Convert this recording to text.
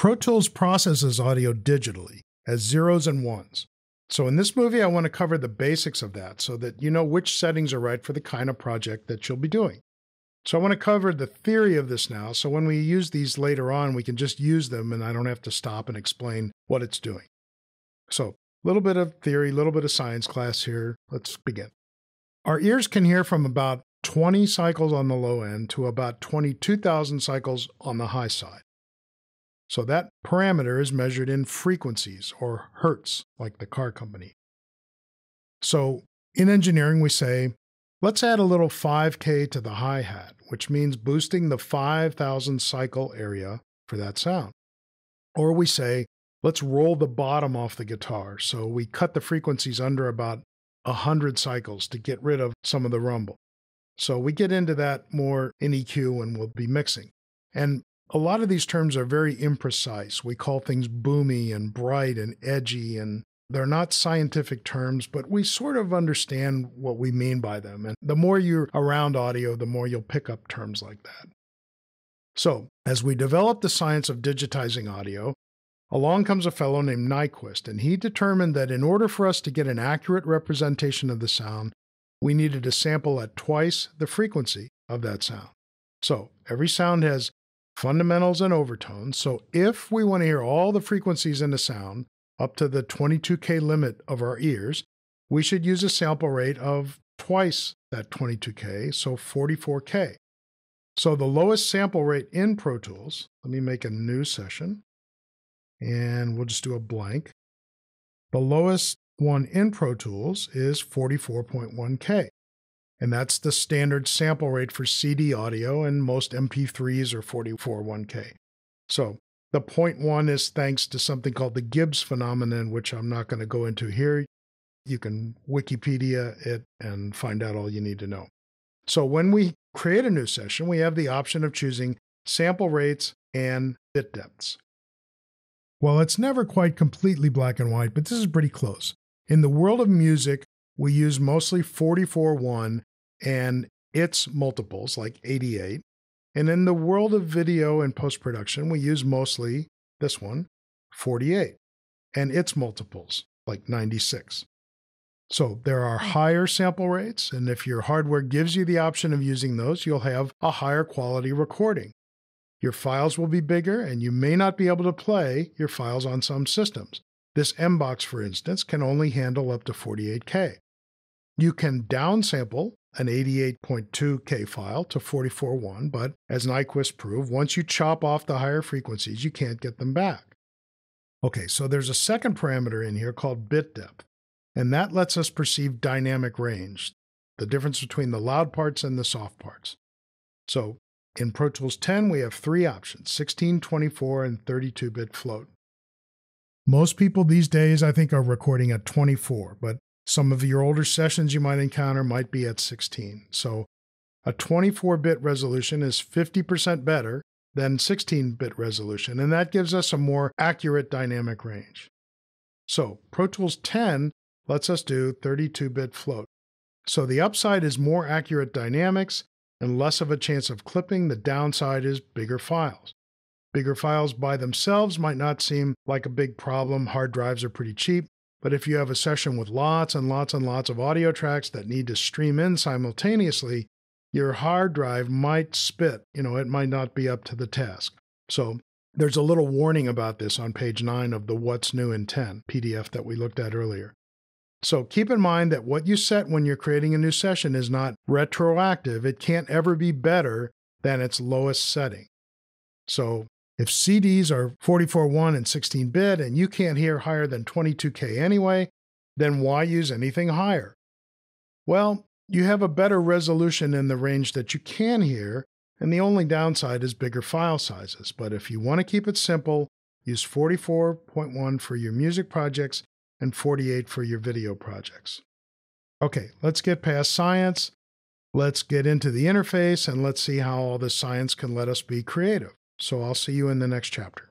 Pro Tools processes audio digitally as zeros and ones. So in this movie, I want to cover the basics of that so that you know which settings are right for the kind of project that you'll be doing. So I want to cover the theory of this now, so when we use these later on, we can just use them and I don't have to stop and explain what it's doing. So a little bit of theory, a little bit of science class here. Let's begin. Our ears can hear from about 20 cycles on the low end to about 22,000 cycles on the high side. So that parameter is measured in frequencies or hertz, like the car company. So in engineering, we say Let's add a little 5K to the hi hat, which means boosting the 5,000 cycle area for that sound. Or we say, let's roll the bottom off the guitar, so we cut the frequencies under about 100 cycles to get rid of some of the rumble. So we get into that more in EQ when we'll be mixing. And a lot of these terms are very imprecise. We call things boomy and bright and edgy and they're not scientific terms, but we sort of understand what we mean by them. And the more you're around audio, the more you'll pick up terms like that. So, as we develop the science of digitizing audio, along comes a fellow named Nyquist, and he determined that in order for us to get an accurate representation of the sound, we needed to sample at twice the frequency of that sound. So, every sound has fundamentals and overtones. So, if we want to hear all the frequencies in a sound, up to the 22K limit of our ears, we should use a sample rate of twice that 22K, so 44K. So the lowest sample rate in Pro Tools, let me make a new session, and we'll just do a blank. The lowest one in Pro Tools is 44.1K. And that's the standard sample rate for CD audio, and most MP3s are 44.1K. So the point one is thanks to something called the Gibbs phenomenon, which I'm not going to go into here. You can Wikipedia it and find out all you need to know. So when we create a new session, we have the option of choosing sample rates and bit depths. Well, it's never quite completely black and white, but this is pretty close. In the world of music, we use mostly 44.1 and its multiples, like 88, and in the world of video and post production, we use mostly this one, 48, and its multiples, like 96. So there are higher sample rates, and if your hardware gives you the option of using those, you'll have a higher quality recording. Your files will be bigger, and you may not be able to play your files on some systems. This MBox, for instance, can only handle up to 48K. You can downsample an 88.2K file to 44.1, but as Nyquist proved, once you chop off the higher frequencies, you can't get them back. Okay, so there's a second parameter in here called bit depth, and that lets us perceive dynamic range, the difference between the loud parts and the soft parts. So in Pro Tools 10, we have three options 16, 24, and 32 bit float. Most people these days, I think, are recording at 24, but some of your older sessions you might encounter might be at 16. So a 24 bit resolution is 50% better than 16 bit resolution, and that gives us a more accurate dynamic range. So Pro Tools 10 lets us do 32 bit float. So the upside is more accurate dynamics and less of a chance of clipping. The downside is bigger files. Bigger files by themselves might not seem like a big problem. Hard drives are pretty cheap. But if you have a session with lots and lots and lots of audio tracks that need to stream in simultaneously, your hard drive might spit. You know, it might not be up to the task. So there's a little warning about this on page 9 of the What's New in 10 PDF that we looked at earlier. So keep in mind that what you set when you're creating a new session is not retroactive. It can't ever be better than its lowest setting. So if CDs are 44.1 and 16 bit and you can't hear higher than 22K anyway, then why use anything higher? Well, you have a better resolution in the range that you can hear, and the only downside is bigger file sizes. But if you want to keep it simple, use 44.1 for your music projects and 48 for your video projects. Okay, let's get past science. Let's get into the interface and let's see how all this science can let us be creative. So I'll see you in the next chapter.